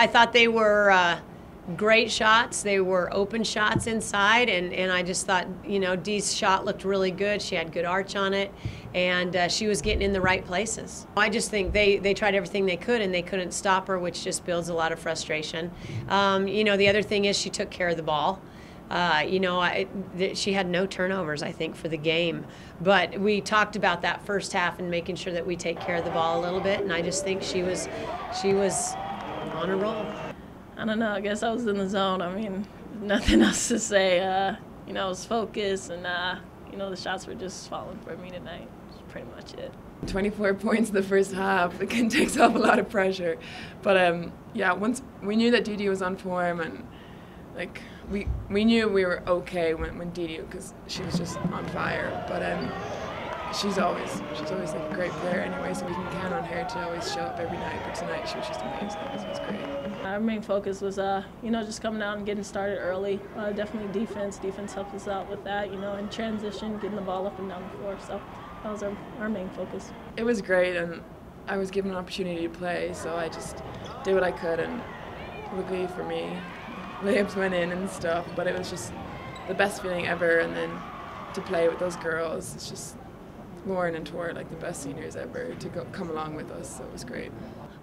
I thought they were uh, great shots. They were open shots inside, and, and I just thought, you know, Dee's shot looked really good. She had good arch on it, and uh, she was getting in the right places. I just think they, they tried everything they could, and they couldn't stop her, which just builds a lot of frustration. Um, you know, the other thing is she took care of the ball. Uh, you know, I, she had no turnovers, I think, for the game. But we talked about that first half and making sure that we take care of the ball a little bit. And I just think she was, she was on a roll. I don't know. I guess I was in the zone. I mean, nothing else to say. Uh, you know, I was focused, and uh, you know, the shots were just falling for me tonight. That's pretty much it. 24 points in the first half. It can take off a lot of pressure, but um, yeah, once we knew that Didi was on form and like we we knew we were okay when when Didi because she was just on fire. But um, she's always she's always like a great player anyway, so we can count on her to always show up every night. But tonight she was just amazing. So it was great. Our main focus was, uh, you know, just coming out and getting started early. Uh, definitely defense. Defense helped us out with that, you know, in transition, getting the ball up and down the floor. So that was our, our main focus. It was great, and I was given an opportunity to play, so I just did what I could, and luckily for me, layups went in and stuff. But it was just the best feeling ever, and then to play with those girls, it's just Lauren and Tor, like the best seniors ever, to go, come along with us. So it was great.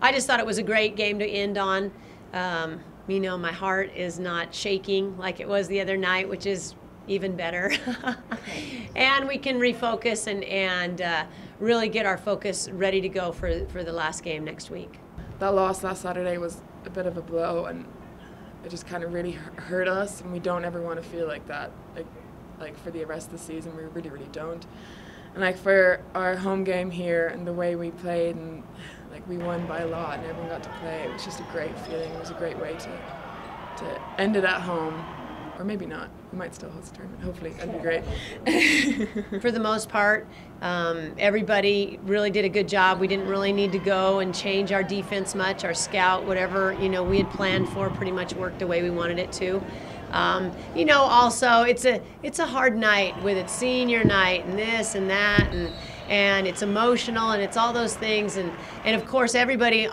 I just thought it was a great game to end on. Um, you know, my heart is not shaking like it was the other night, which is even better. and we can refocus and, and uh, really get our focus ready to go for, for the last game next week. That loss last Saturday was a bit of a blow, and it just kind of really hurt us, and we don't ever want to feel like that, like, like for the rest of the season. We really, really don't. And like for our home game here and the way we played, and like we won by a lot, and everyone got to play. It was just a great feeling. It was a great way to to end it at home or maybe not. We might still host a tournament. Hopefully, that'd be great. For the most part, um, everybody really did a good job. We didn't really need to go and change our defense much. Our scout, whatever you know we had planned for, pretty much worked the way we wanted it to. Um, you know, also it's a it's a hard night with it senior night and this and that and and it's emotional and it's all those things and and of course everybody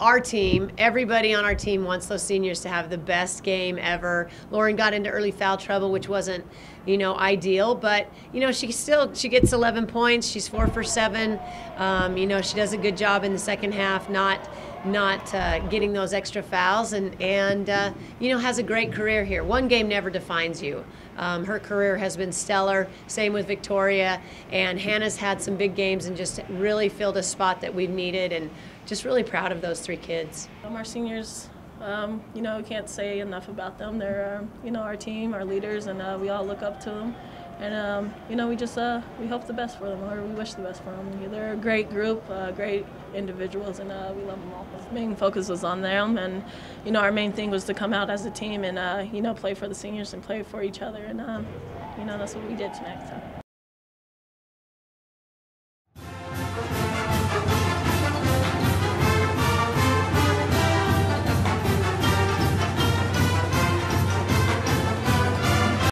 our team, everybody on our team wants those seniors to have the best game ever. Lauren got into early foul trouble, which wasn't, you know, ideal, but you know she still she gets 11 points. She's four for seven. Um, you know she does a good job in the second half, not not uh, getting those extra fouls, and and uh, you know has a great career here. One game never defines you. Um, her career has been stellar. Same with Victoria, and Hannah's had some big games and just really filled a spot that we've needed, and just really proud of those three kids. Um, our seniors, um, you know, can't say enough about them. They're, um, you know, our team, our leaders, and uh, we all look up to them. And um, you know, we just uh, we hope the best for them, or we wish the best for them. They're a great group, uh, great individuals, and uh, we love them all. The main focus was on them, and you know, our main thing was to come out as a team and uh, you know, play for the seniors and play for each other, and um, you know, that's what we did tonight. So.